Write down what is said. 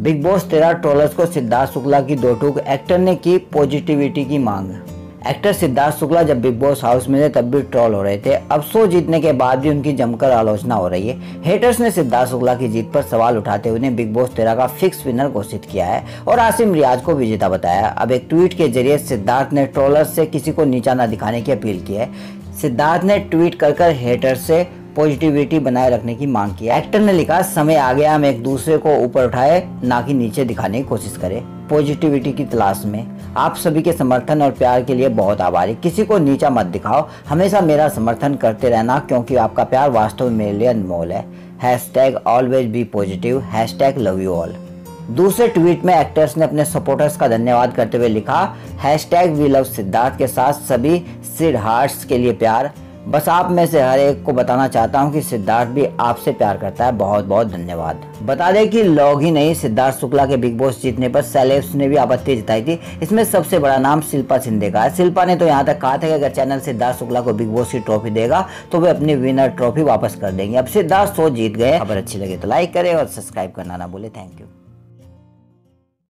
Big boss तेरह trollers को सिद्धार्थ शुक्ला की दो टूक, एक्टर ने की पॉजिटिविटी की मांग। एक्टर सिद्धार्थ शुक्ला जब बिग बॉस हाउस में थे तब भी ट्रोल हो रहे थे। अब शो जीतने के बाद भी उनकी जमकर आलोचना हो रही है। हेटर्स ने सिद्धार्थ शुक्ला की जीत पर सवाल उठाते हुए उन्हें बिग बॉस तेरह का फिक्स विनर घोषित किया है और आसिम रियाज को विजेता बताया। अब एक ट्वीट के ज़रिए सिद्धार्थ ने ट्रोलर्स से किसी को नीचा न दिखाने की अपील की है। सिद्धार्थ ने ट्वीट कर कर हेटर से पॉजिटिविटी बनाए रखने की मांग की एक्टर ने लिखा, समय आ गया, हम एक दूसरे को ऊपर उठाए, ना कि नीचे दिखाने की कोशिश करें। पॉजिटिविटी की तलाश में। आप सभी के समर्थन और प्यार के लिए बहुत आभारी। किसी को नीचा मत दिखाओ। हमेशा मेरा समर्थन करते रहना, क्योंकि आपका प्यार वास्तव में मेरे लिए अनमोल है। Hashtag always be positive hashtag love you all दूसरे ट्वीट में एक्टर्स ने अपने सपोर्टर्स का धन्यवाद करते हुए लिखा hashtag we love Siddharth के साथ सभी सिड हार्ट्स के लिए प्यार। बस आप में से हर एक को बताना चाहता हूँ कि सिद्धार्थ भी आपसे प्यार करता है। बहुत बहुत धन्यवाद। बता दें कि लोग ही नहीं, सिद्धार्थ शुक्ला के बिग बॉस जीतने पर सेलेब्स ने भी आपत्ति जताई थी। इसमें सबसे बड़ा नाम शिल्पा सिंधे का है। शिल्पा ने तो यहाँ तक कहा था कि अगर चैनल सिद्धार्थ शुक्ला को बिग बॉस की ट्रॉफी देगा तो वे अपनी विनर ट्रॉफी वापस कर देंगे। अब सिद्धार्थ सो जीत गए खबर अच्छी लगे तो लाइक करें और सब्सक्राइब करना ना बोले थैंक यू।